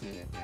Yeah.